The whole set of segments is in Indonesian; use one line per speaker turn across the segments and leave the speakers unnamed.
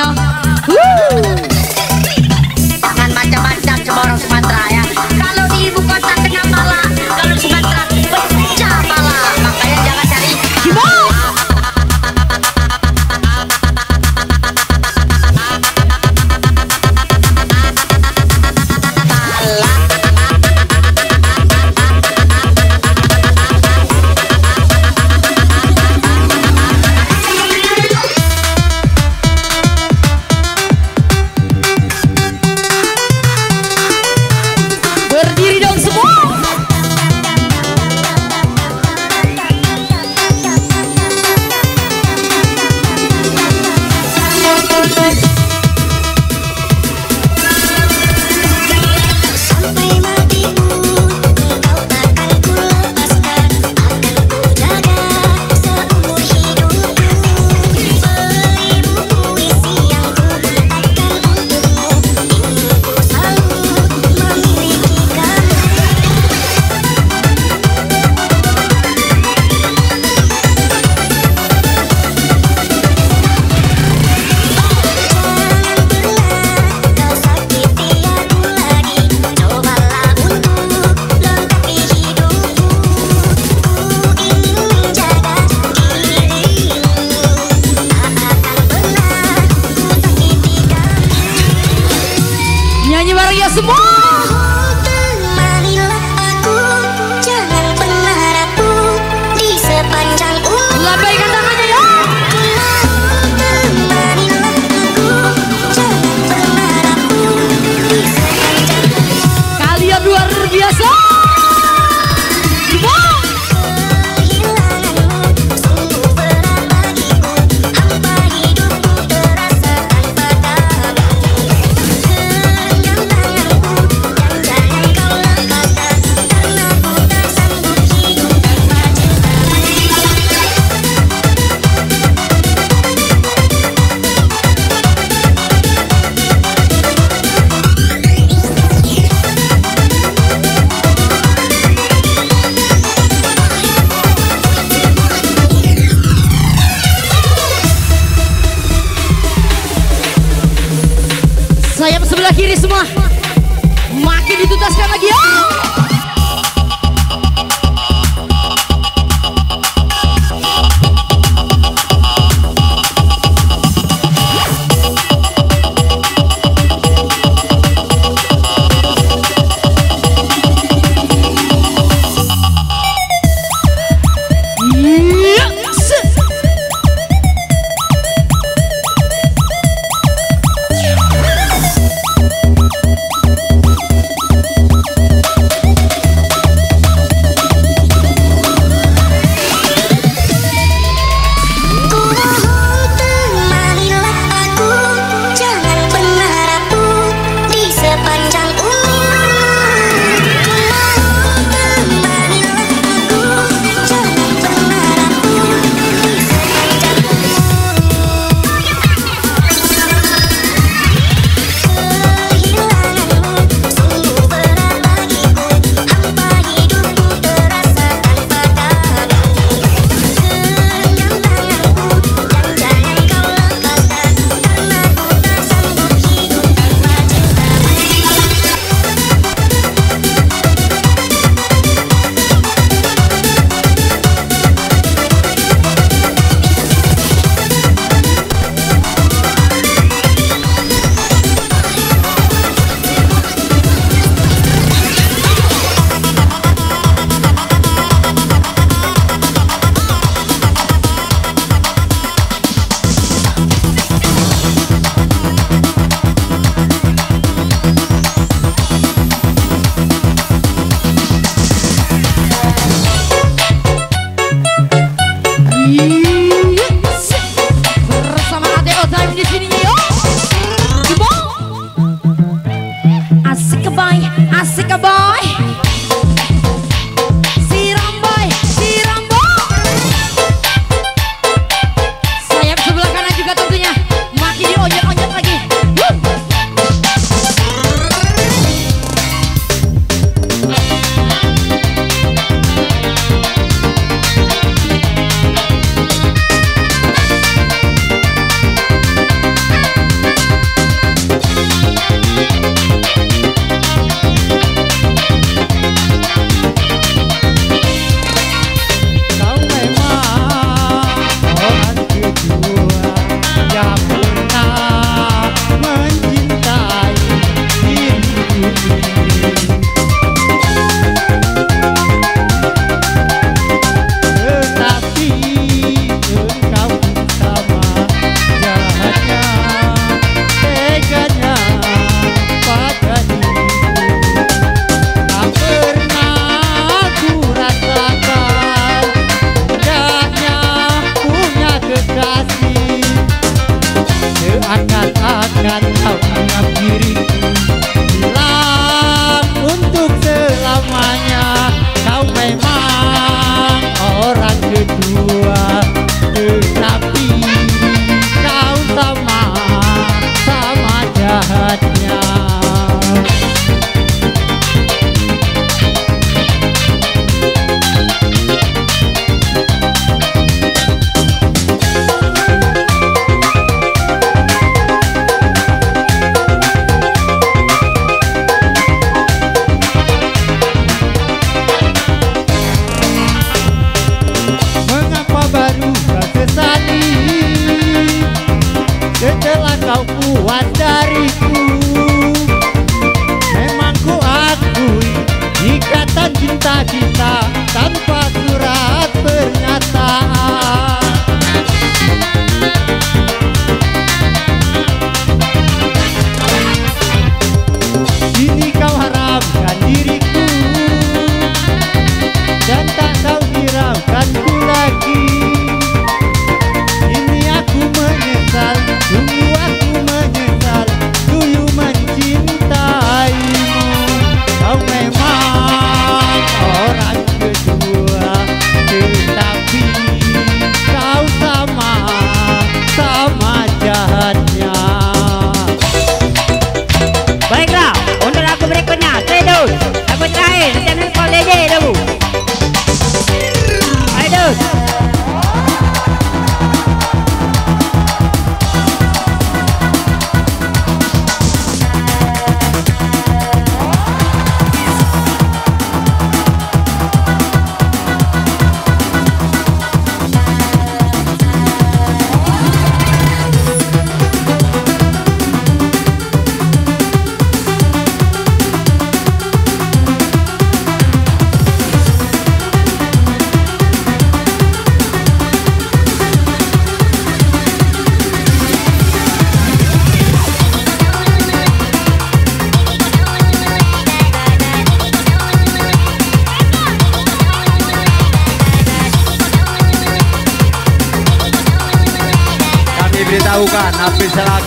Woo!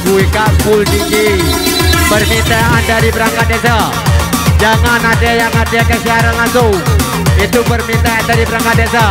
Gue Kapul tinggi Permintaan dari perangkat desa. Jangan ada yang ada kesiaran langsung. Itu permintaan dari perangkat desa.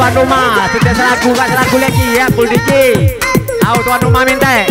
tuan rumah, sudah selagu, gak selagu lagi ya, Buldiki. Tahu tuan rumah minta.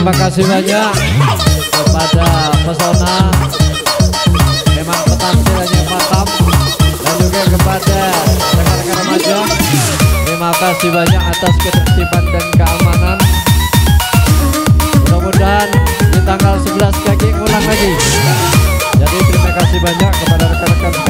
terima kasih banyak kepada pesona. Memang penampilannya mantap dan juga kepada rekan-rekan remaja. Terima kasih banyak atas ketertiban dan keamanan. Mudah-mudahan di tanggal 11 kaki ulang lagi. Jadi terima kasih banyak kepada rekan-rekan